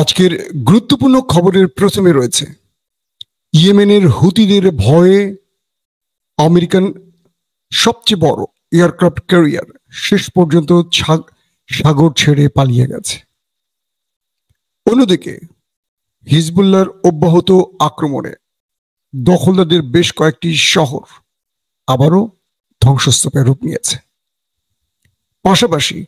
আজকের গুরুত্বপূর্ণ খবরের প্রথমে রয়েছে, ইয়েমেনের হুতিদের ভয়ে আমেরিকান সবচেয়ে বড় এয়ারক্রাফট ক্যারিয়ার শেষ পর্যন্ত সাগর ছেড়ে পালিয়ে গেছে। অন্যদিকে হিজবুল্লার অব্যাহত আক্রমণে দখলদারদের বেশ কয়েকটি শহর আবারও ধ্বংসস্তূপে রূপ নিয়েছে। পাশাপাশি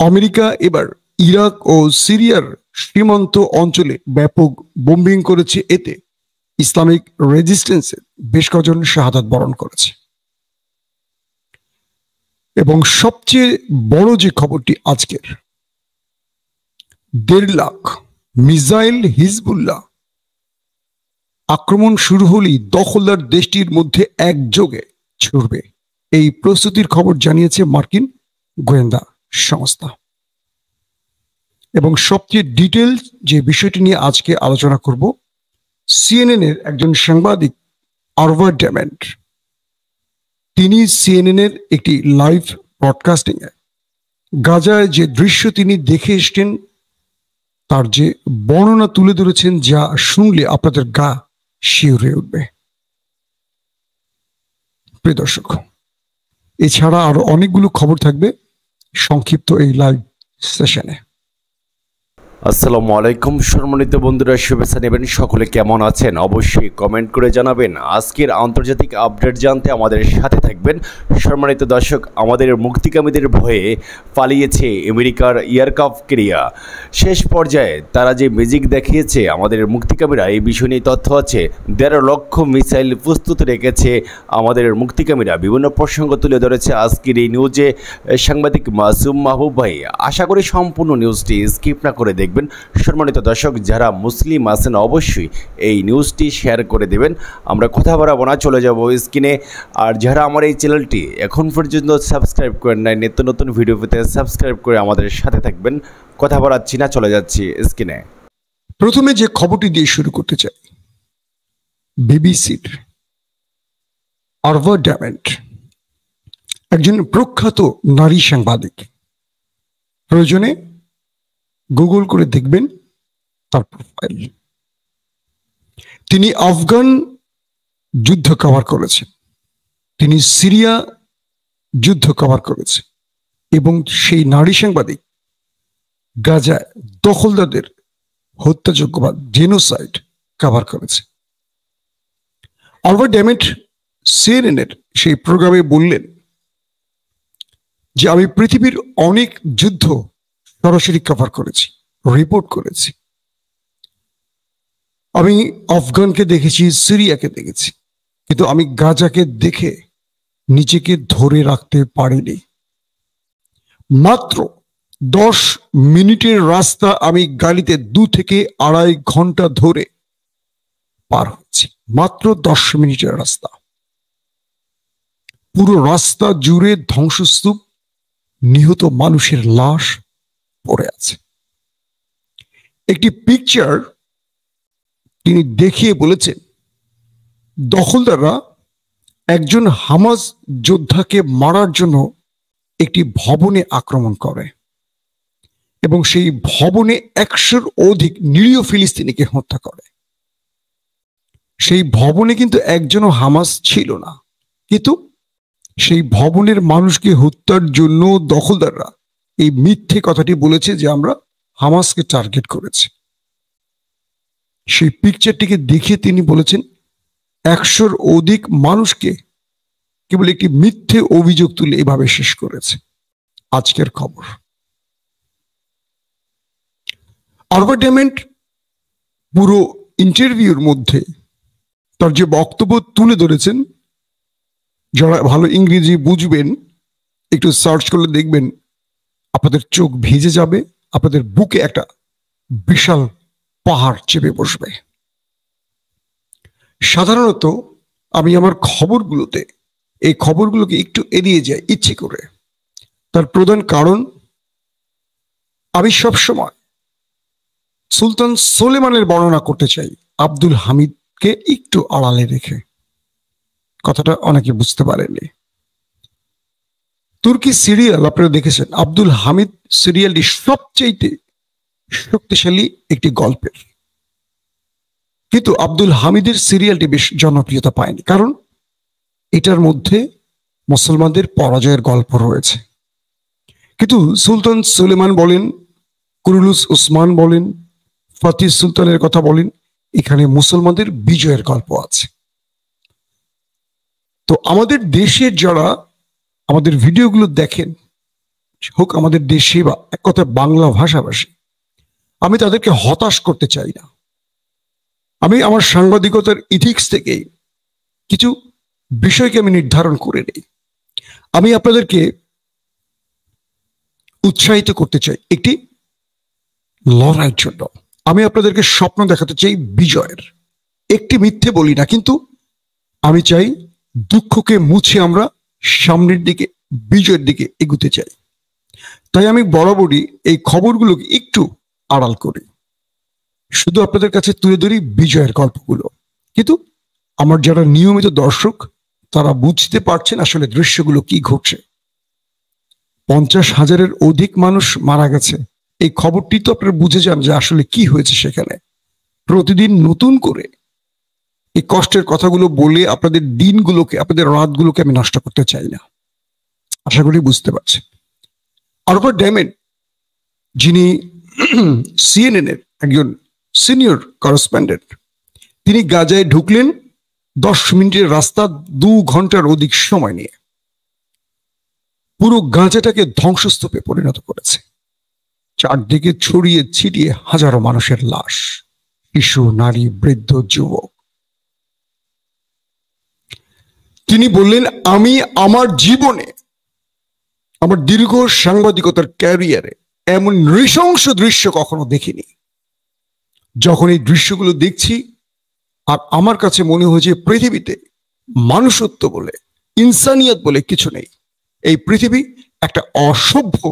আমেরিকা এবার ইরাক ও সিরিয়ার সীমান্ত অঞ্চলে ব্যাপক বোম্বিং করেছে এতে ইসলামিক রেজিস্ট্যান্সের বেশ কজন শাহাদাত বরণ করেছে। এবং সবচেয়ে বড় যে খবরটি আজকের, দেড় লাখ মিসাইল হিজবুল্লাহ আক্রমণ শুরু হলেই দখলদার দেশটির মধ্যে একযোগে ছুড়বে এই প্রস্তুতির খবর জানিয়েছে মার্কিন গোয়েন্দা সংস্থা। এবং সবচেয়ে ডিটেল যে বিষয়টি নিয়ে আজকে আলোচনা করব সিএনএন এর একজন সাংবাদিক আরভার ড্যামেন্ট তিনি সিএনএন এর একটি লাইভ ব্রডকাস্টিং এ। গাজায় যে দৃশ্য তিনি দেখে এসছেন, তার যে বর্ণনা তুলে ধরেছেন যা শুনলে আপনাদের গা শিউরে উঠবে। প্রিয় দর্শক, এছাড়া আরও অনেকগুলো খবর থাকবে সংক্ষিপ্ত এই লাইভ সেশনে আসসালামু আলাইকুম, সম্মানিত বন্ধুরা, শুভেচ্ছা নেবেন। সকলে কেমন আছেন? অবশ্যই কমেন্ট করে জানাবেন। আজকের আন্তর্জাতিক আপডেট জানতে আমাদের সাথে থাকবেন সম্মানিত দর্শক, আমাদের মুক্তিকামীদের ভয়ে পালিয়েছে আমেরিকার ইয়ারকাফ ক্রিয়া। শেষ পর্যায়ে তারা যে ম্যাজিক দেখিয়েছে, আমাদের মুক্তিকামীরা এই বিষয় নিয়ে তথ্য আছে। দেড় লক্ষ মিসাইল প্রস্তুত রেখেছে আমাদের মুক্তিকামীরা। বিভিন্ন প্রসঙ্গ তুলে ধরেছে আজকের এই নিউজে। সাংবাদিক মাসুম মাহবুব ভাই, আশা করি সম্পূর্ণ নিউজটি স্কিপ না করে দেখবেন। সম্মানিত দর্শক, যারা মুসলিম আছেন অবশ্যই এই নিউজটি শেয়ার করে দেবেন। আমরা কথা বাড়াবো না, চলে যাব স্ক্রিনে। আর যারা আমার এই চ্যানেলটি এখন পর্যন্ত সাবস্ক্রাইব করেন নাই, নিত্য নতুন ভিডিও পেতে সাবস্ক্রাইব করে আমাদের সাথে থাকবেন। কথা বাড়াচ্ছি না, চলে যাচ্ছি স্ক্রিনে। প্রথমে যে খবরটি দিয়ে শুরু করতে চাই, বিবিসির একজন প্রখ্যাত নারী সাংবাদিক। প্রয়োজনে গুগল করে দেখবেন, তার প্রোফাইল তিনি আফগান যুদ্ধ কভার করেছেন। তিনি সিরিয়া যুদ্ধ কভার করেছেন। এবং সেই নারী সাংবাদিক গাজায় দখলদারদের হত্যাযোগ্য বা জেনোসাইড কভার করেছে। অলভার ড্যামেট সিএনএনের সেই প্রোগ্রামে বললেন যে, আমি পৃথিবীর অনেক যুদ্ধ সরাসরি কভার করেছি রিপোর্ট করেছি। আমি আফগানকে দেখেছি, সিরিয়াকে দেখেছি, কিন্তু আমি গাজাকে দেখে নিজেকে ধরে রাখতে পারিনি। মাত্র দশ মিনিটের রাস্তা আমি গাড়িতে দু থেকে আড়াই ঘণ্টা ধরে পার হচ্ছি মাত্র দশ মিনিটের রাস্তা। পুরো রাস্তা জুড়ে ধ্বংসস্তূপ, নিহত মানুষের লাশ পড়ে আছে। একটি পিকচার তিনি দেখিয়ে বলেছেন, দখলদাররা একজন হামাজ যোদ্ধাকে মারার জন্য একটি ভবনে আক্রমণ করে এবং সেই ভবনে একশোর অধিক নিরীহ ফিলিস্তিনিকে হত্যা করে। সেই ভবনে কিন্তু একজনও হামাস ছিল না, কিন্তু সেই ভবনের মানুষকে হত্যার জন্য দখলদাররা এই মিথ্যে কথাটি বলেছে যে আমরা হামাসকে টার্গেট করেছি। সেই পিকচারটিকে দেখে তিনি বলেছেন, একশোর অধিক মানুষকে কেবল একটি মিথ্যে অভিযোগ তুলে এভাবে শেষ করেছে। আজকের খবর। আরবার্টেমেন্ট পুরো ইন্টারভিউর মধ্যে তার যে বক্তব্য তুলে ধরেছেন, যারা ভালো ইংরেজি বুঝবেন, একটু সার্চ করলে দেখবেন আপনাদের চোখ ভিজে যাবে, আপনাদের বুকে একটা বিশাল পাহাড় চেপে বসবে। সাধারণত আমি আমার খবরগুলোতে, এই খবরগুলোকে একটু এড়িয়ে যাই ইচ্ছে করে। তার প্রধান কারণ, আমি সবসময় সুলতান সোলেমানের বর্ণনা করতে চাই, আব্দুল হামিদকে একটু আড়ালে রেখে। কথাটা অনেকে বুঝতে পারেননি। তুর্কি সিরিয়াল, আপনারা দেখেছেন, আব্দুল হামিদ সিরিয়ালটি সবচেয়ে শক্তিশালী একটি গল্পের। কিন্তু আব্দুল হামিদের সিরিয়ালটি বেশ জনপ্রিয়তা পায়নি, কারণ এটার মধ্যে মুসলমানদের পরাজয়ের গল্প রয়েছে। কিন্তু সুলতান সুলেমান বলেন, কুরুলুস উসমান বলেন, ফতিহ সুলতানের কথা বলেন, এখানে মুসলমানদের বিজয়ের গল্প আছে। তো আমাদের দেশের যারা আমাদের ভিডিওগুলো দেখেন হোক আমাদের দেশে বা এক কথা বাংলা ভাষাভাষী, আমি তাদেরকে হতাশ করতে চাই না। আমি আমার সাংবাদিকতার ইথিক্স থেকে কিছু বিষয়কে আমি নির্ধারণ করে নেই। আমি আপনাদেরকে উৎসাহিত করতে চাই একটি লড়াইয়ের জন্য। আমি আপনাদেরকে স্বপ্ন দেখাতে চাই বিজয়ের। একটি মিথ্যে বলি না, কিন্তু আমি চাই দুঃখকে মুছে আমরা সামনের দিকে, বিজয়ের দিকে এগুতে চাই। তাই আমি বরাবরই এই খবরগুলোকে একটু আড়াল করি। শুধু আপনাদের কাছে তুলে ধরি বিজয়ের গল্পগুলো। কিন্তু আমার যারা নিয়মিত দর্শক, তারা বুঝতে পারছেন আসলে দৃশ্যগুলো কি ঘটছে। পঞ্চাশ হাজারের অধিক মানুষ মারা গেছে। এই খবরটি তো আপনারা বুঝে যান যে আসলে কি হয়েছে সেখানে। প্রতিদিন নতুন করে এই কষ্টের কথাগুলো বলে আপনাদের দিনগুলোকে, আপনাদের রাতগুলোকে আমি নষ্ট করতে চাই না। আশা করি বুঝতে পারছি আরফার ড্যামেন যিনি সিএনএন এর একজন সিনিয়র করসপেন্ডেন্ট তিনি গাজায় ঢুকলেন দশ মিনিটের রাস্তা দু ঘণ্টার অধিক সময় নিয়ে। পুরো গাঁজাটাকে ধ্বংসস্তূপে পরিণত করেছে। চারদিকে ছড়িয়ে ছিটিয়ে হাজারো মানুষের লাশ, শিশু, নারী, বৃদ্ধ, যুবক। তিনি বললেন, আমি আমার জীবনে আমার দীর্ঘ সাংবাদিকতার ক্যারিয়ারে এমন নৃশংস দৃশ্য কখনো দেখিনি। যখন এই দৃশ্যগুলো দেখছি, আর আমার কাছে মনে হয়েছে পৃথিবীতে মানুষত্ব বলে, ইনসানিয়ত বলে কিছু নেই, এই পৃথিবী একটা অসভ্য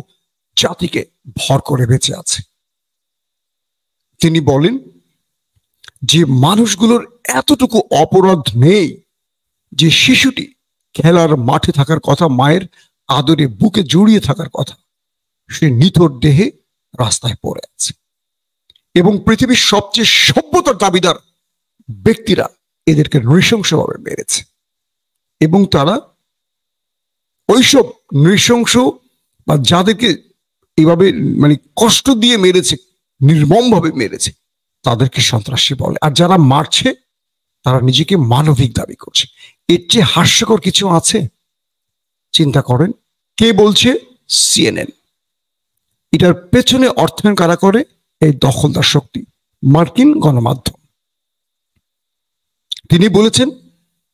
জাতিকে ভর করে বেঁচে আছে। তিনি বলেন, যে মানুষগুলোর এতটুকু অপরাধ নেই যে শিশুটি খেলার মাঠে থাকার কথা, মায়ের আদরে বুকে জড়িয়ে থাকার কথা, সে নিথর দেহে রাস্তায় পড়ে আছে। এবং পৃথিবীর সবচেয়ে সভ্যতার দাবিদার ব্যক্তিরা এদেরকে নৃশংসভাবে মেরেছে। এবং তারা ওইসব নৃশংস বা যাদেরকে এভাবে মানে কষ্ট দিয়ে মেরেছে, নির্মমভাবে মেরেছে, তাদেরকে সন্ত্রাসী বলে। আর যারা মারছে, তারা নিজেকে মানবিক দাবি করছে। এর চেয়ে হাস্যকর কিছু আছে? চিন্তা করেন। কে বলছে? সিএনএন এটার পেছনে অর্থায়ন কারা করে? এই দখলদার শক্তি, মার্কিন গণমাধ্যম। তিনি বলেছেন,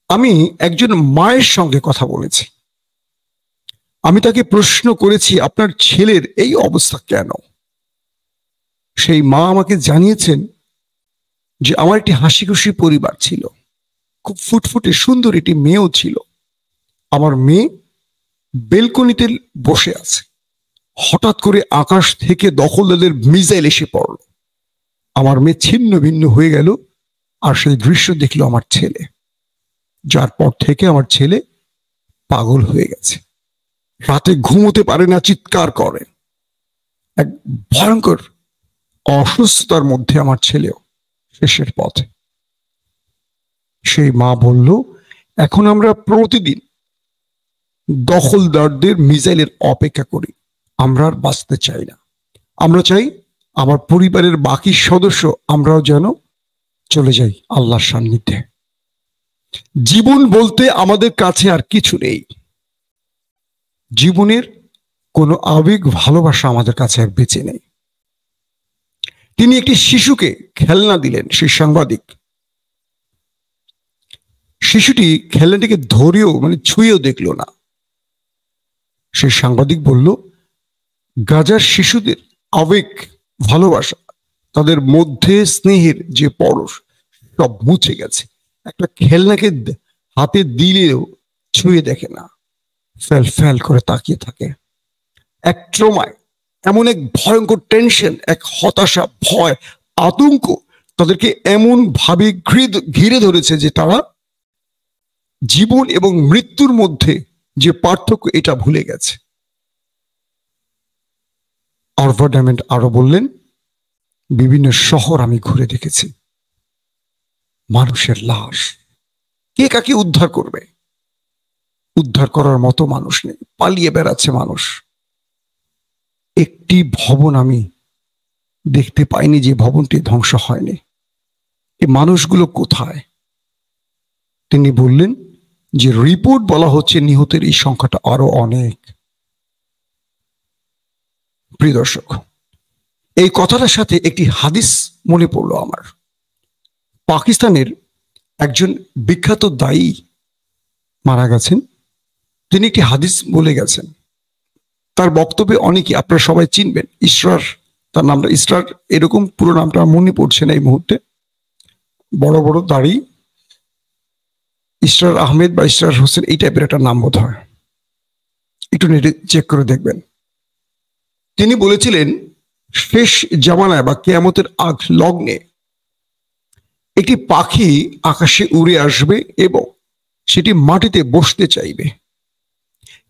আমি একজন মায়ের সঙ্গে কথা বলেছি। আমি তাকে প্রশ্ন করেছি, আপনার ছেলের এই অবস্থা কেন? সেই মা আমাকে জানিয়েছেন যে, আমার একটি হাসি খুশি পরিবার ছিল। খুব ফুটফুটে সুন্দর একটি মেয়েও ছিল। আমার মেয়ে বেলকনিতে বসে আছে। হঠাৎ করে আকাশ থেকে দখলদারদের মিসাইল এসে পড়ল। আমার মেয়ে ছিন্ন ভিন্ন হয়ে গেল আর সেই দৃশ্য দেখল আমার ছেলে, যার পর থেকে আমার ছেলে পাগল হয়ে গেছে। রাতে ঘুমোতে পারে না, চিৎকার করে। এক ভয়ঙ্কর অসুস্থতার মধ্যে আমার ছেলেও শেষের পথে সেই মা বলল, এখন আমরা প্রতিদিন দখলদারদের মিসাইলের অপেক্ষা করি। আমরা আর বাঁচতে চাই না। আমরা চাই আমার পরিবারের বাকি সদস্য আমরাও যেন চলে যাই আল্লাহর সান্নিধ্যে। জীবন বলতে আমাদের কাছে আর কিছু নেই। জীবনের কোনো আবেগ ভালোবাসা আমাদের কাছে আর বেঁচে নেই। তিনি একটি শিশুকে খেলনা দিলেন, সেই সাংবাদিক। শিশুটি খেলনাটিকে ধরেও মানে ছুঁয়েও দেখল না। সেই সাংবাদিক বলল, গাজার শিশুদের আবেগ, ভালোবাসা, তাদের মধ্যে স্নেহের যে পরশ, সব মুছে গেছে। একটা খেলনাকে হাতে দিলেও ছুঁয়ে দেখে না। ফেল ফেল করে তাকিয়ে থাকে। এক ট্রমায়, এমন এক ভয়ঙ্কর টেনশন, এক হতাশা, ভয়, আতঙ্ক তাদেরকে এমন ভাবে ঘিরে ধরেছে যে তারা জীবন এবং মৃত্যুর মধ্যে যে পার্থক্য, এটা ভুলে গেছে। অরভার ডায়মন্ড আরও বললেন, বিভিন্ন শহর আমি ঘুরে দেখেছি। মানুষের লাশ। কে কাকে উদ্ধার করবে? উদ্ধার করার মতো মানুষ নেই, পালিয়ে বেড়াচ্ছে মানুষ। একটি ভবন আমি দেখতে পাইনি যে ভবনটি ধ্বংস হয়নি। এই মানুষগুলো কোথায়? তিনি বললেন যে রিপোর্ট বলা হচ্ছে নিহতের এই সংখ্যাটা আরও অনেক। প্রিয় দর্শক, এই কথাটার সাথে একটি হাদিস মনে পড়ল আমার। পাকিস্তানের একজন বিখ্যাত দায়ী মারা গেছেন। তিনি একটি হাদিস বলে গেছেন। তার বক্তব্যে অনেকে আপনারা সবাই চিনবেন, ইসরার, তার নামটা ইসরার, এরকম পুরো নামটা মনে পড়ছে না এই মুহূর্তে। বড় বড় দাড়ি ইসরার আহমেদ বা ইসরার হোসেন এই টাইপের একটা নাম বোধ হয় একটু নেটে চেক করে দেখবেন। তিনি বলেছিলেন, শেষ জামানায় বা কেয়ামতের আগ লগ্নে একটি পাখি আকাশে উড়ে আসবে এবং সেটি মাটিতে বসতে চাইবে।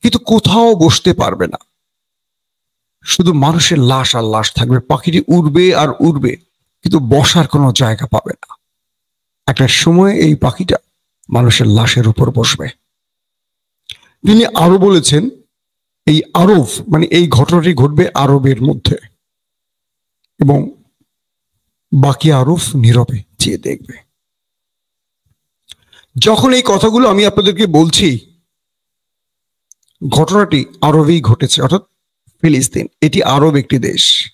কিন্তু কোথাও বসতে পারবে না। শুধু মানুষের লাশ আর লাশ থাকবে। পাখিটি উড়বে আর উড়বে, কিন্তু বসার কোনো জায়গা পাবে না। একটা সময় এই পাখিটা মানুষের লাশের উপর বসবে। তিনি আরও বলেছেন, এই আরব মানে এই ঘটনাটি ঘটবে আরবের মধ্যে। এবং বাকি আরব নীরবে চেয়ে দেখবে। যখন এই কথাগুলো আমি আপনাদেরকে বলছি, ঘটনাটি আরবেই ঘটেছে, অর্থাৎ ফিলিস্তিন। এটি আরব একটি দেশ।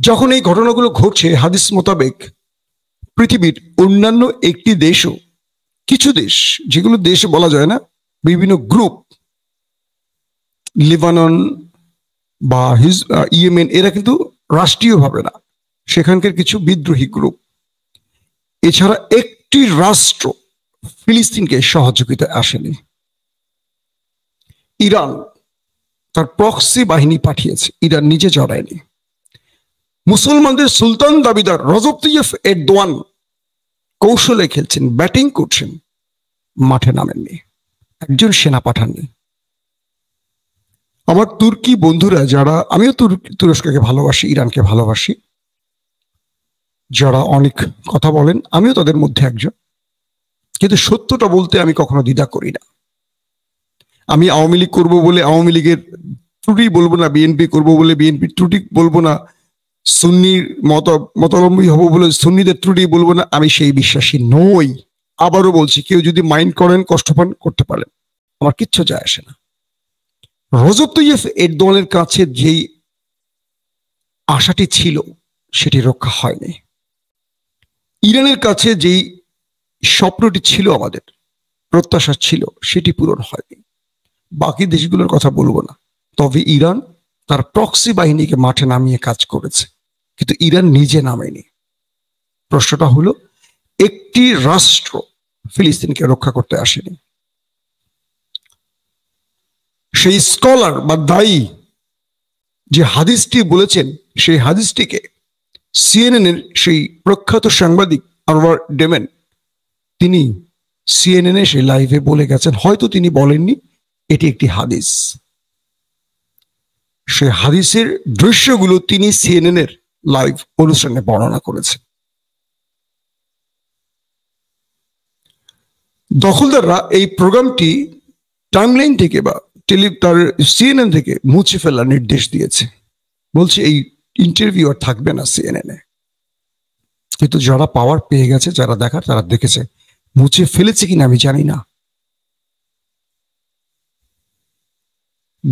যখন এই ঘটনাগুলো ঘটছে, হাদিস মোতাবেক পৃথিবীর অন্যান্য একটি দেশও, কিছু দেশ, যেগুলো দেশ বলা যায় না, বিভিন্ন গ্রুপ, লিবানন বা হিজ ইয়েমেন, এরা কিন্তু রাষ্ট্রীয়ভাবে না। সেখানকার কিছু বিদ্রোহী গ্রুপ। এছাড়া একটি রাষ্ট্র ফিলিস্তিনকে সহযোগিতা আসেনি। ইরান তার প্রক্সি বাহিনী পাঠিয়েছে। ইরান নিজে জড়ায়নি। মুসলমানদের সুলতান দাবিদার রজব তৈয়ফ এরদোয়ান কৌশলে খেলছেন, ব্যাটিং করছেন, মাঠে নামেননি, একজন সেনা পাঠাননি। আমার তুর্কি বন্ধুরা যারা, আমিও তুরস্ককে ভালোবাসি, ইরানকে ভালোবাসি, যারা অনেক কথা বলেন, আমিও তাদের মধ্যে একজন। কিন্তু সত্যটা বলতে আমি কখনো দ্বিধা করি না। আমি আওয়ামী লীগ করব বলে, আওয়ামী লীগের ত্রুটি বলব না, বিএনপি করব বলে, বিএনপির ত্রুটি বলব না সুন্নির মত মতাবলম্বী হব বলে সুন্নিদের ত্রুটি বলব না, আমি সেই বিশ্বাসী নই। আবারও বলছি, কেউ যদি মাইন্ড করেন, কষ্ট পান, করতে পারেন। আমার কিচ্ছু যায় আসে না। রজব তৈয়ফ দলের কাছে যেই আশাটি ছিল, সেটি রক্ষা হয়নি। ইরানের কাছে যেই স্বপ্নটি ছিল আমাদের, প্রত্যাশা ছিল, সেটি পূরণ হয়নি। বাকি দেশগুলোর কথা বলব না। তবে ইরান তার প্রক্সি বাহিনীকে মাঠে নামিয়ে কাজ করেছে। কিন্তু ইরান নিজে নামেনি। প্রশ্নটা হলো, একটি রাষ্ট্র ফিলিস্তিনকে রক্ষা করতে আসেনি। সেই স্কলার বা দায়ী যে হাদিসটি বলেছেন, সেই হাদিসটিকে সিএনএন এর সেই প্রখ্যাত সাংবাদিক আরওয়ার ডেমেন, তিনি সিএনএন এ সেই লাইভে বলে গেছেন। হয়তো তিনি বলেননি, এটি একটি হাদিস। সে হাদিসের দৃশ্যগুলো তিনি সিএনএন এর লাইভ অনুষ্ঠানে বর্ণনা করেছে। দখলদাররা এই প্রোগ্রামটি টাইমলাইন থেকে বা টেলি তার সিএনএন থেকে মুছে ফেলার নির্দেশ দিয়েছে। বলছে এই ইন্টারভিউ আর থাকবে না সিএনএন এ। কিন্তু যারা পাওয়ার পেয়ে গেছে, যারা দেখার, তারা দেখেছে, মুছে ফেলেছে কিনা আমি জানি না।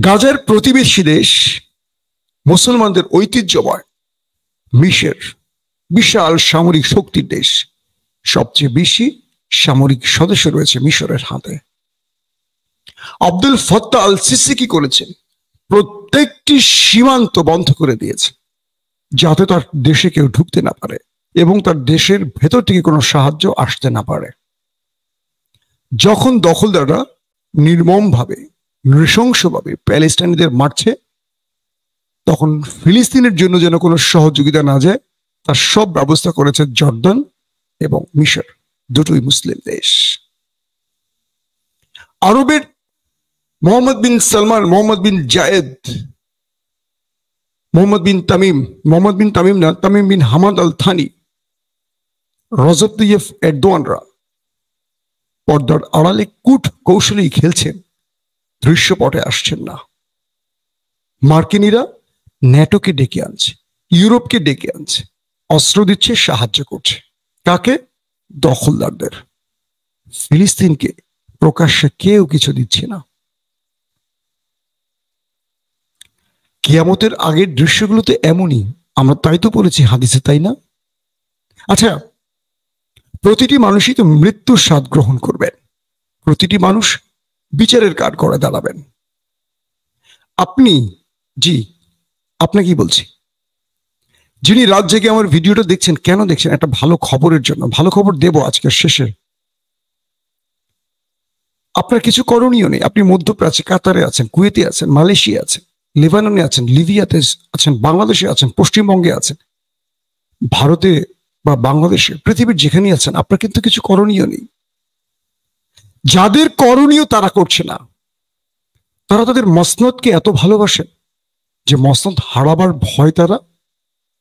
গাজার প্রতিবেশী দেশ মুসলমানদের ঐতিহ্যময় মিশের বিশাল সামরিক শক্তির দেশ। সবচেয়ে বেশি সামরিক সদস্য রয়েছে মিশরের হাতে। আব্দুল ফত্তা আল সিসি কি করেছেন? প্রত্যেকটি সীমান্ত বন্ধ করে দিয়েছে, যাতে তার দেশে কেউ ঢুকতে না পারে এবং তার দেশের ভেতর থেকে কোনো সাহায্য আসতে না পারে। যখন দখলদাররা নির্মমভাবে, নৃশংসভাবে প্যালেস্টাইনিদের মারছে তখন ফিলিস্তিনের জন্য যেন কোনো সহযোগিতা না যায়, তার সব ব্যবস্থা করেছে জর্দান এবং মিশর, দুটোই মুসলিম দেশ। আরবের মোহাম্মদ বিন সালমান, মোহাম্মদ বিন জায়েদ, Mohammad bin Tamim, Mohammad bin Tamim না, Tamim bin Hamad Al Thani Rajab এরদোয়ানরা পর্দার আড়ালে কুট কৌশলেই খেলছেন, দৃশ্যপটে আসছেন না। মার্কিনীরা ন্যাটোকে ডেকে আনছে, ইউরোপকে ডেকে আনছে, অস্ত্র দিচ্ছে, সাহায্য করছে। কাকে? দখলদারদের। ফিলিস্তিনকে প্রকাশ্যে কেউ কিছু দিচ্ছে না। কিয়ামতের আগের দৃশ্যগুলোতে এমনই, আমরা তাই তো বলেছি হাদিসে, তাই না? আচ্ছা প্রতিটি মানুষই তো মৃত্যুর স্বাদ গ্রহণ করবেন। প্রতিটি মানুষ বিচারের কাঠ করে দাঁড়াবেন। আপনি, জি আপনাকে কি বলছি? যিনি রাত জেগে আমার ভিডিওটা দেখছেন, কেন দেখছেন? একটা ভালো খবরের জন্য, ভালো খবর দেব আজকের শেষে। আপনার কিছু করণীয় নেই। আপনি মধ্যপ্রাচ্যে, কাতারে আছেন, কুয়েতে আছেন, মালয়েশিয়া আছেন, লেবাননে আছেন, লিবিয়াতে আছেন, বাংলাদেশে আছেন, পশ্চিমবঙ্গে আছেন। ভারতে বা বাংলাদেশে, পৃথিবীর যেখানেই আছেন, আপনার কিন্তু কিছু করণীয় নেই। যাদের করণীয় তারা করছে না। তারা তাদের মসনদকে এত ভালোবাসেন। যে মসনদ হারাবার ভয় তারা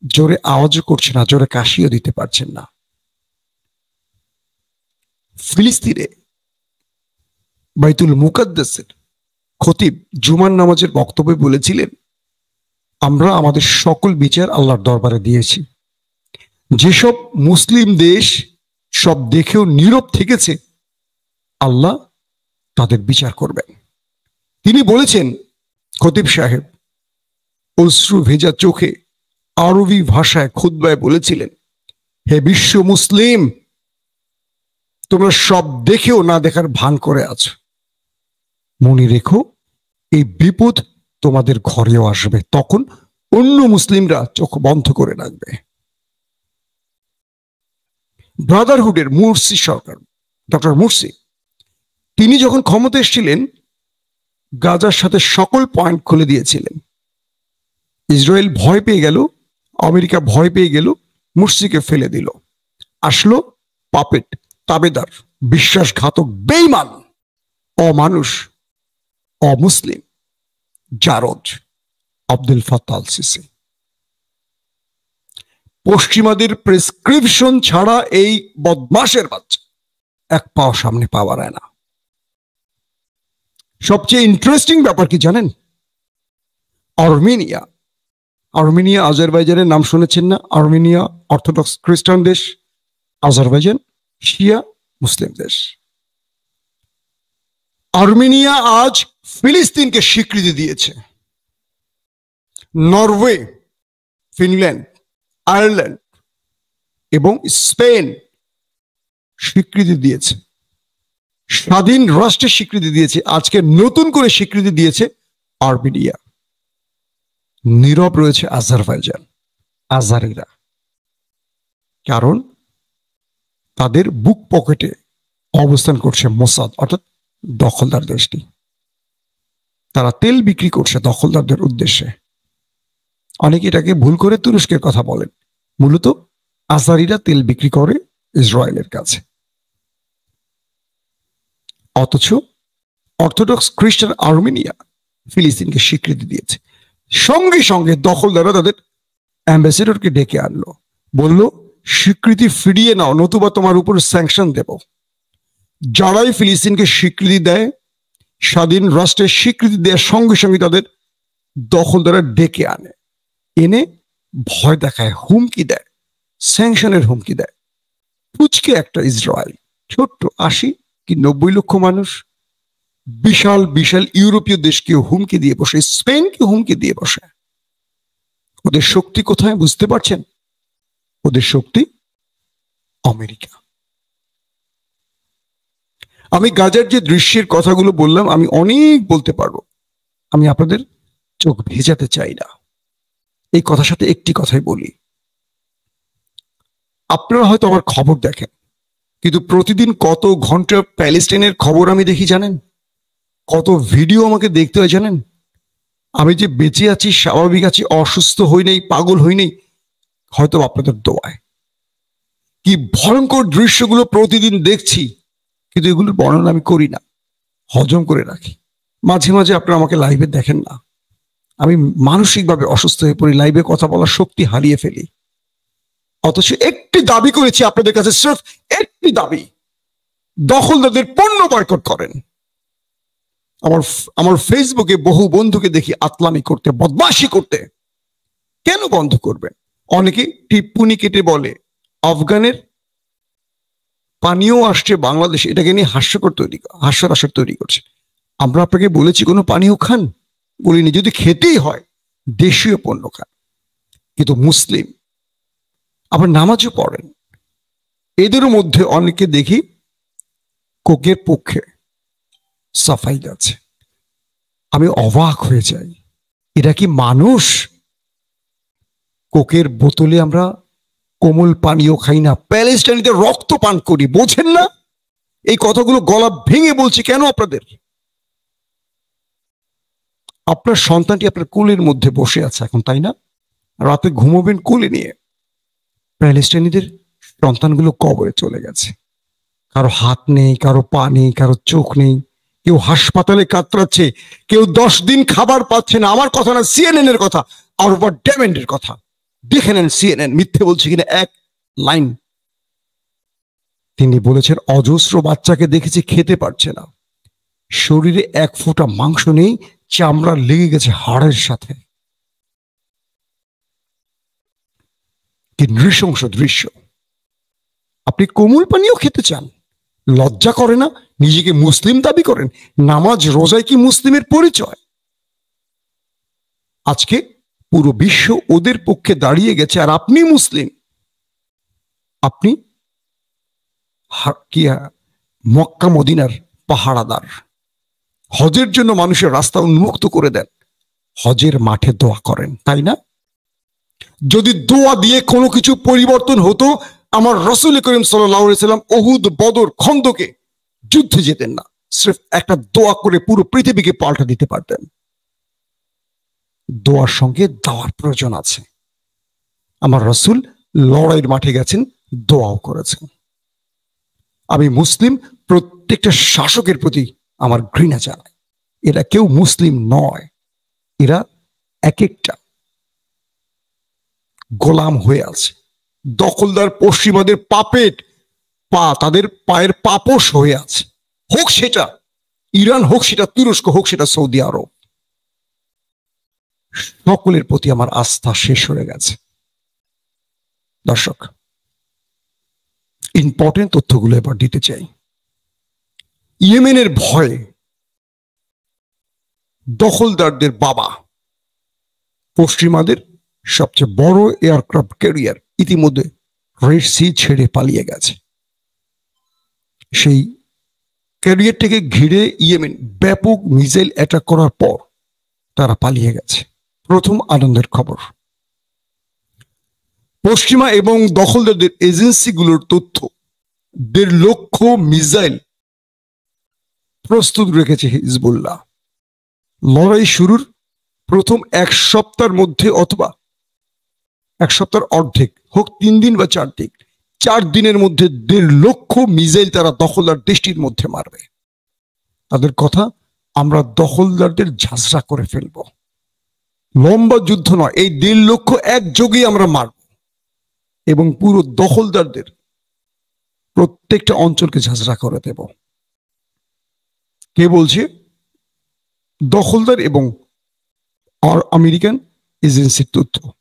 জোরে আওয়াজও করছে না, জোরে কাশিও দিতে পারছেন না। ফিলিস্তিনে বাইতুল মুকাদ্দাসের খতিব জুমার নামাজের বক্তব্যে বলেছিলেন, আমরা আমাদের সকল বিচার আল্লাহর দরবারে দিয়েছি। যেসব মুসলিম দেশ সব দেখেও নীরব থেকেছে, আল্লাহ তাদের বিচার করবেন। তিনি বলেছেন, খতিব সাহেব অশ্রু ভেজা চোখে আরবি ভাষায় খুদ্বায় বলেছিলেন, হে বিশ্ব মুসলিম, তোমরা সব দেখেও না দেখার ভান করে আছো। মনে রেখো, এই বিপদ তোমাদের ঘরেও আসবে, তখন অন্য মুসলিমরা চোখ বন্ধ করে রাখবে। ব্রাদারহুডের মুরসি সরকার, ডক্টর মুরসি, তিনি যখন ক্ষমতা এসেছিলেন, গাজার সাথে সকল পয়েন্ট খুলে দিয়েছিলেন। ইসরায়েল ভয় পেয়ে গেল, আমেরিকা ভয় পেয়ে গেল মুরসিকে ফেলে দিল। আসলো পাপেট তাবেদার, বিশ্বাসঘাতক বেইমান অমানুষ, অমুসলিম, জারজ, আব্দুল ফাতাল সিসি পশ্চিমাদের প্রেসক্রিপশন ছাড়া এই বদমাসের বাচ্চা এক পাও সামনে পাওয়া যায় না। সবচেয়ে ইন্টারেস্টিং ব্যাপার কি জানেন? আর্মেনিয়া আর্মেনিয়া, আজারবাইজানের নাম শুনেছেন না? আর্মেনিয়া, অর্থোডক্স খ্রিস্টান দেশ, আজারবাইজান, শিয়া, মুসলিম দেশ। আর্মেনিয়া আজ ফিলিস্তিনকে স্বীকৃতি দিয়েছে। নরওয়ে, ফিনল্যান্ড, আয়ারল্যান্ড এবং স্পেন স্বীকৃতি দিয়েছে। স্বাধীন রাষ্ট্রের স্বীকৃতি দিয়েছে। আজকে নতুন করে স্বীকৃতি দিয়েছে আর্মেনিয়া। নীরব রয়েছে আজারবাইজান, আজারিরা। কারণ তাদের বুক পকেটে অবস্থান করছে মোসাদ, অর্থাৎ দখলদার দেশটি। তারা তেল বিক্রি করছে দখলদারদের উদ্দেশ্যে। অনেকে এটাকে ভুল করে তুরস্কের কথা বলেন। মূলত আজারিরা তেল বিক্রি করে ইসরায়েলের কাছে। অথচ অর্থোডক্স খ্রিস্টান আর্মেনিয়া ফিলিস্তিনকে স্বীকৃতি দিয়েছে। সঙ্গে সঙ্গে দখলদাররা তাদের অ্যাম্বাসেডরকে ডেকে আনলো। বলল, স্বীকৃতি ফিরিয়ে নাও, নতুবা তোমার উপর স্যাংশন দেব। যারাই ফিলিস্তিনকে স্বীকৃতি দেয়, স্বাধীন রাষ্ট্রের স্বীকৃতি দেওয়ার সঙ্গে সঙ্গে তাদের দখলদারা ডেকে আনে। এনে ভয় দেখায়, হুমকি দেয় স্যাংশনের হুমকি দেয়। পুচকে একটা ইসরায়েল, ছোট্ট আশি কি নব্বই লক্ষ মানুষ বিশাল বিশাল ইউরোপীয় দেশকে হুমকি দিয়ে বসে স্পেনকে হুমকি দিয়ে বসে। ওদের শক্তি কোথায় বুঝতে পারছেন? ওদের শক্তি আমেরিকা। আমি গাজার যে দৃশ্যের কথাগুলো বললাম, আমি অনেক বলতে পারব। আমি আপনাদের চোখ ভেজাতে চাই না। এই কথার সাথে একটি কথাই বলি। আপনারা হয়তো আমার খবর দেখেন, কিন্তু প্রতিদিন কত ঘণ্টা প্যালেস্টাইনের খবর আমি দেখি জানেন? কত ভিডিও আমাকে দেখতে হয় জানেন? আমি যে বেঁচে আছি, স্বাভাবিক আছি, অসুস্থ হই নেই, পাগল হই নেই, হয়তো আপনাদের দোয়ায়। কি ভয়ঙ্কর দৃশ্যগুলো প্রতিদিন দেখছি, কিন্তু এগুলোর বর্ণনা আমি করি না, হজম করে রাখি। মাঝে মাঝে আপনারা আমাকে লাইভে দেখেন না। আমি মানসিকভাবে অসুস্থ হয়ে পড়ি লাইভে কথা বলার শক্তি হারিয়ে ফেলি। অথচ একটি দাবি করেছি আপনাদের কাছে, সির্ফ একটি দাবি, দখলদারদের পণ্য বয়কট করেন। আমার আমার ফেসবুকে বহু বন্ধুকে দেখি আতলামি করতে, বদমাশি করতে। কেন বন্ধ করবেন অনেকে টিপ্পুনি কেটে বলে, আফগানের পানীয় আসছে বাংলাদেশ, এটাকে নিয়ে হাস্যকর তৈরি হাস্যরাসর তৈরি করছে। আমরা আপনাকে বলেছি, কোনো পানীয় খান। বলিনি যদি খেতেই হয়, দেশীয় পণ্য খান। কিন্তু মুসলিম, আবার নামাজও পড়েন। এদের মধ্যে অনেকে দেখি কোকের পক্ষে। সাফাই আছে। আমি অবাক হয়ে যাই। এরা কি মানুষ? কোকের বোতলে আমরা কোমল পানীয় খাই না প্যালেস্টাইনিতে রক্ত পান করি, বোঝেন না? এই কথাগুলো গলা ভেঙে বলছি কেন আপনাদের? আপনার সন্তানটি আপনার কোলের মধ্যে বসে আছে এখন, তাই না? রাতে ঘুমোবেন কোলে নিয়ে। প্যালেস্টাইনিদের সন্তানগুলো কবরে চলে গেছে। কারও হাত নেই, কারও পা নেই, কারও চোখ নেই। কেউ হাসপাতালে কাতরাচ্ছে, কেউ দশ দিন খাবার পাচ্ছে না। আমার কথা না সিএনএন এর কথা আর ওপর ড্যামেন্ডের কথা। দেখে নেন সিএনএন মিথ্যে বলছে কিনা এক লাইন। তিনি বলেছেন, অজস্র বাচ্চাকে দেখেছি খেতে পারছে না। শরীরে এক ফোঁটা মাংস নেই, চামড়া লেগে গেছে হাড়ের সাথে। কি নৃশংস দৃশ্য। আপনি কোমল পানীয় খেতে চান? লজ্জা করে না? নিজেকে মুসলিম দাবি করেন? নামাজ রোজায় কি মুসলিমের পরিচয়? আজকে পুরো বিশ্ব ওদের পক্ষে দাঁড়িয়ে গেছে আর আপনি মুসলিম। আপনি মক্কা মদিনার পাহারাদার। হজের জন্য মানুষের রাস্তা উন্মুক্ত করে দেন। হজের মাঠে দোয়া করেন, তাই না? যদি দোয়া দিয়ে কোনো কিছু পরিবর্তন হতো আমার রসুল করিম সাল্লাম অহুদ বদর, খন্দকে যুদ্ধে যেতেন না। স্রেফ একটা দোয়া করে পুরো পৃথিবীকে পাল্টা দিতে পারতেন। দোয়ার সঙ্গে দাওয়ার প্রয়োজন আছে। আমার রসুল লড়াইয়ের মাঠে গেছেন, দোয়াও করেছেন। আমি মুসলিম, প্রত্যেকটা শাসকের প্রতি আমার ঘৃণা জানাই। এরা কেউ মুসলিম নয়, এরা এক একটা গোলাম হয়ে আছে। দখলদার পশ্চিমাদের পাপেট পা, তাদের পায়ের পাপস হয়ে আছে। হোক সেটা, ইরান হোক সেটা, তুরস্ক হোক সেটা, সৌদি আরব। সকলের প্রতি আমার আস্থা শেষ হয়ে গেছে। দর্শক ইম্পর্টেন্ট তথ্যগুলো এবার দিতে চাই। ইয়েমেনের ভয়ে দখলদারদের বাবা, পশ্চিমাদের সবচেয়ে বড় এয়ারক্রাফট ক্যারিয়ার ইতিমধ্যে রেড সি ছেড়ে পালিয়ে গেছে। সেই ক্যারিয়ারটিকে ঘিরে ইয়েমেন ব্যাপক মিসাইল অ্যাটাক করার পর তারা পালিয়ে গেছে। প্রথম আনন্দের খবর। পশ্চিমা এবং দখলদারদের এজেন্সিগুলোর তথ্য, দেড় লক্ষ মিসাইল প্রস্তুত রেখেছে হিজবুল্লাহ। লড়াই শুরুর প্রথম এক সপ্তাহের মধ্যে অথবা এক সপ্তাহের অর্ধেক, হোক তিন দিন বা চার দিন, চার দিনের মধ্যে দেড় লক্ষ মিসাইল তারা দখলদার দেশটির মধ্যে মারবে। তাদের কথা আমরা দখলদারদের ঝাঁঝরা করে ফেলব। লম্বা যুদ্ধ নয়, এই দেড় লক্ষ একযোগেই আমরা মারব। এবং পুরো দখলদারদের প্রত্যেকটা অঞ্চলকে ঝাঁঝরা করে দেব। কে বলছে? দখলদার এবং আমেরিকান এজেন্সির তথ্য।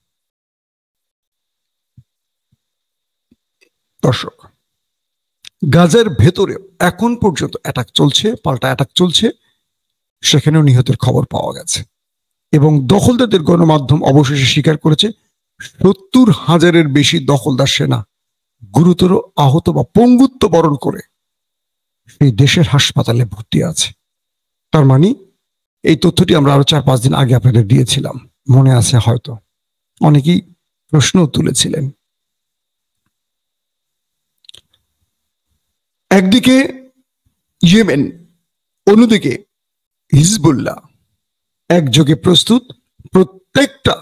দর্শক, গাজার ভেতরে এখন পর্যন্ত অ্যাটাক চলছে, পাল্টা অ্যাটাক চলছে, সেখানেও নিহতের খবর পাওয়া গেছে। এবং দখলদারদের গণমাধ্যম অবশেষে স্বীকার করেছে, সত্তর হাজারের বেশি দখলদার সেনা গুরুতর আহত বা পঙ্গুত্ব বরণ করে সেই দেশের হাসপাতালে ভর্তি আছে। তার মানে এই তথ্যটি আমরা আরও চার পাঁচ দিন আগে আপনাদের দিয়েছিলাম। মনে আছে হয়তো। অনেকেই প্রশ্ন তুলেছিলেন। একদিকে ইয়েমেন, অন্যদিকে হিজবুল্লাহ। একযোগে প্রস্তুত প্রত্যেকটা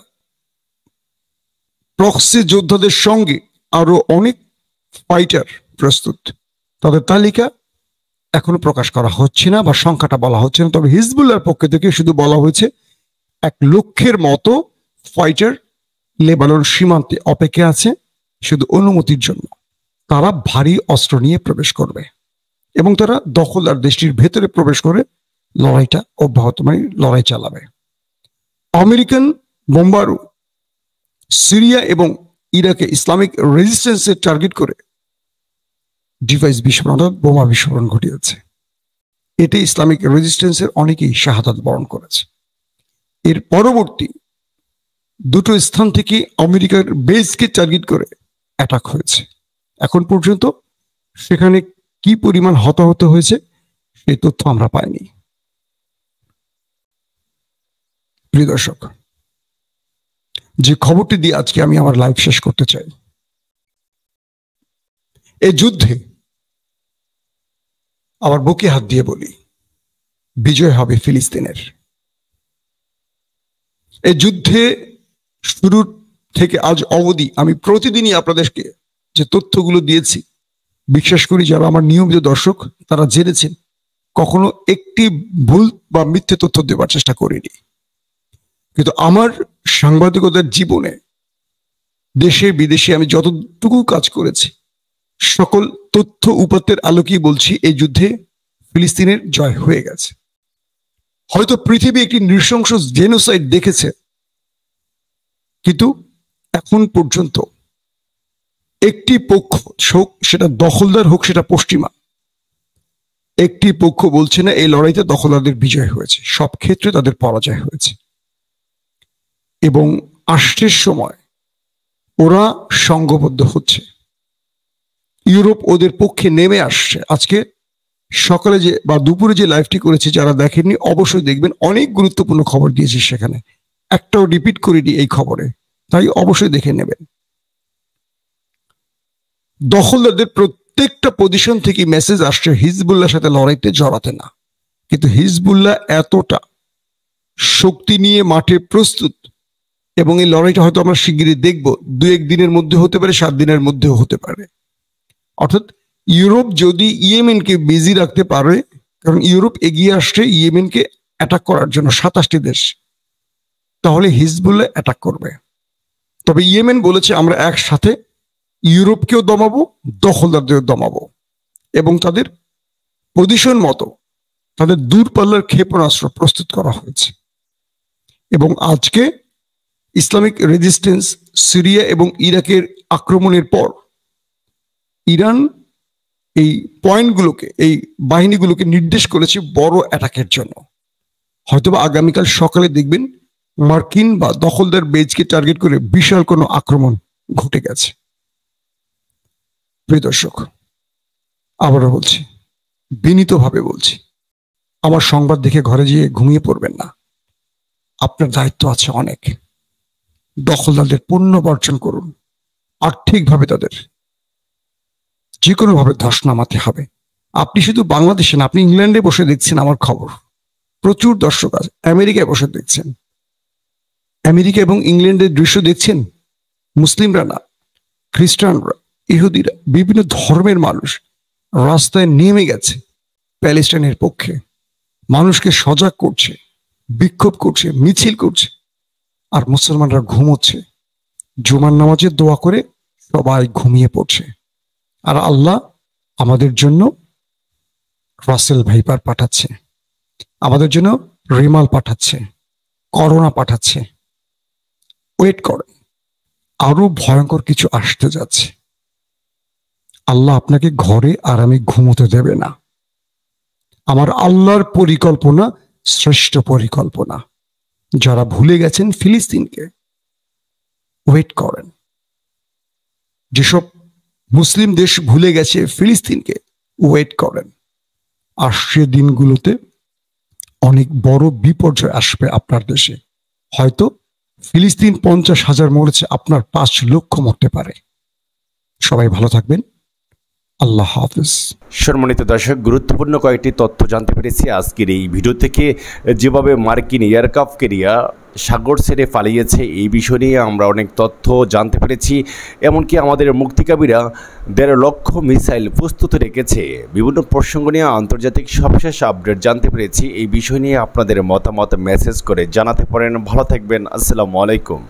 প্রক্সি যোদ্ধাদের সঙ্গে আরও অনেক ফাইটার প্রস্তুত। তাদের তালিকা এখনও প্রকাশ করা হচ্ছে না বা সংখ্যাটা বলা হচ্ছে না। তবে হিজবুল্লার পক্ষ থেকে শুধু বলা হয়েছে, এক লক্ষের মতো ফাইটার লেবানন সীমান্তে অপেক্ষা আছে শুধু অনুমতির জন্য। তারা ভারী অস্ত্র নিয়ে প্রবেশ করবে এবং তারা দখলদার দেশটির ভেতরে প্রবেশ করে লড়াইটা অব্যাহত মানে লড়াই চালাবে। আমেরিকান বোম্বারু সিরিয়া এবং ইরাকে ইসলামিক রেজিস্ট্যান্সের টার্গেট করে ডিভাইস বিস্ফোরণ বোমা বিস্ফোরণ ঘটিয়েছে। এতে ইসলামিক রেজিস্ট্যান্সের অনেকেই শাহাদাত বরণ করেছে। এর পরবর্তী দুটো স্থান থেকে আমেরিকার বেসকে টার্গেট করে অ্যাটাক হয়েছে। এখন পর্যন্ত সেখানে কি পরিমাণ হতাহত হয়েছে সেই তথ্য আমরা পাইনি। প্রিয় দর্শক, যে খবরটি দিয়ে আজকে আমি আমার লাইভ শেষ করতে চাই এই যুদ্ধে আবার বুকে হাত দিয়ে বলি, বিজয় হবে ফিলিস্তিনের। এই যুদ্ধে শুরুর থেকে আজ অবধি আমি প্রতিদিনই আপনাদেরকে যে তথ্যগুলো দিয়েছি, বিশ্বাস করি যারা আমার নিয়মিত দর্শক, তারা জেনেছেন, কখনো একটি ভুল বা মিথ্যে তথ্য দেওয়ার চেষ্টা করিনি। কিন্তু আমার সাংবাদিকতার জীবনে দেশে, বিদেশে আমি যতটুকু কাজ করেছি, সকল তথ্য উপাত্তের আলোকেই বলছি, এই যুদ্ধে ফিলিস্তিনের জয় হয়ে গেছে। হয়তো পৃথিবী একটি নৃশংস জেনোসাইড দেখেছে, কিন্তু এখন পর্যন্ত একটি পক্ষ হোক, সেটা দখলদার হোক, সেটা পশ্চিমা। একটি পক্ষ বলছে না, এই লড়াইতে দখলদারদের বিজয় হয়েছে। সব ক্ষেত্রে তাদের পরাজয় হয়েছে। এবং আষ্টের সময় ওরা সংঘবদ্ধ হচ্ছে। ইউরোপ ওদের পক্ষে নেমে আসছে। আজকে সকালে যে বা দুপুরে যে লাইভটি করেছে, যারা দেখেননি, অবশ্যই দেখবেন। অনেক গুরুত্বপূর্ণ খবর দিয়েছি সেখানে। একটাও রিপিট করিনি এই খবরে। তাই অবশ্যই দেখে নেবেন। দখলদারদের প্রত্যেকটা পজিশন থেকে মেসেজ আসছে হিজবুল্লার সাথে লড়াইতে জড়াতে না। কিন্তু হিজবুল্লাহ এতটা শক্তি নিয়ে মাঠে প্রস্তুত, এবং এই লড়াইটা হয়তো আমরা শিগগিরই দেখব, দু এক দিনের মধ্যে হতে পারে, সাত দিনের মধ্যেও হতে পারে। অর্থাৎ ইউরোপ যদি ইয়েমেনকে বিজি রাখতে পারে, কারণ ইউরোপ এগিয়ে আসছে ইয়েমেনকে অ্যাটাক করার জন্য, সাতাশটি দেশ, তাহলে হিজবুল্লাহ অ্যাটাক করবে। তবে ইয়েমেন বলেছে, আমরা একসাথে ইউরোপকেও দমাবো, দখলদারদেরও দমাবো। এবং তাদের পজিশন মতো তাদের দূরপাল্লার ক্ষেপণাস্ত্র প্রস্তুত করা হয়েছে। এবং আজকে ইসলামিক রেজিস্ট্যান্স সিরিয়া এবং ইরাকের আক্রমণের পর ইরান এই পয়েন্টগুলোকে, এই বাহিনীগুলোকে নির্দেশ করেছে বড় অ্যাটাকের জন্য। হয়তোবা আগামীকাল সকালে দেখবেন মার্কিন বা দখলদার বেজকে টার্গেট করে বিশাল কোনো আক্রমণ ঘটে গেছে। প্রিয় দর্শক, আবারও বলছি, বিনীতভাবে বলছি, আমার সংবাদ দেখে ঘরে গিয়ে ঘুমিয়ে পড়বেন না। আপনার দায়িত্ব আছে অনেক। দখলদারদের পণ্য বর্জন করুন। আর্থিকভাবে তাদের যে কোনোভাবে ধস নামাতে হবে। আপনি শুধু বাংলাদেশে না, আপনি ইংল্যান্ডে বসে দেখছেন আমার খবর। প্রচুর দর্শক আছে, আমেরিকায় বসে দেখছেন। আমেরিকা এবং ইংল্যান্ডের দৃশ্য দেখছেন মুসলিমরা না, খ্রিস্টানরা। ইহুদিরা বিভিন্ন ধর্মের মানুষ রাস্তায় নেমে গেছে প্যালেস্টাইনের পক্ষে। মানুষকে সজাগ করছে, বিক্ষোভ করছে, মিছিল করছে, আর মুসলমানরা ঘুমোচ্ছে। জুমার নামাজে দোয়া করে সবাই ঘুমিয়ে পড়ছে। আর আল্লাহ আমাদের জন্য রাসেল ভাইপার পাঠাচ্ছে। আমাদের জন্য রিমাল পাঠাচ্ছে, করোনা পাঠাচ্ছে। ওয়েট করে আরও ভয়ঙ্কর কিছু আসতে যাচ্ছে। আল্লাহ আপনাকে ঘরে আরামে ঘুমোতে দেবে না। আমার আল্লাহর পরিকল্পনা শ্রেষ্ঠ পরিকল্পনা। যারা ভুলে গেছেন ফিলিস্তিনকে ওয়েট করেন। যেসব মুসলিম দেশ ভুলে গেছে ফিলিস্তিনকে ওয়েট করেন। আসছে দিনগুলোতে অনেক বড় বিপর্যয় আসবে আপনার দেশে। হয়তো ফিলিস্তিন পঞ্চাশ হাজার মরেছে, আপনার পাঁচ লক্ষ মরতে পারে। সবাই ভালো থাকবেন। আল্লাহ হাফিজ। সম্মানিত দর্শক, গুরুত্বপূর্ণ কয়েকটি তথ্য জানতে পেরেছি আজকের এই ভিডিও থেকে। যেভাবে মার্কিন এয়ারক্রাফট কেরিয়া সাগর ছেড়ে পালিয়েছে, এই বিষয় নিয়ে আমরা অনেক তথ্য জানতে পেরেছি। এমনকি আমাদের মুক্তিকামীরা দেড় লক্ষ মিসাইল প্রস্তুত রেখেছে। বিভিন্ন প্রসঙ্গ নিয়ে আন্তর্জাতিক সবশেষ আপডেট জানতে পেরেছি। এই বিষয় নিয়ে আপনাদের মতামত মেসেজ করে জানাতে পারেন। ভালো থাকবেন। আসসালামু আলাইকুম।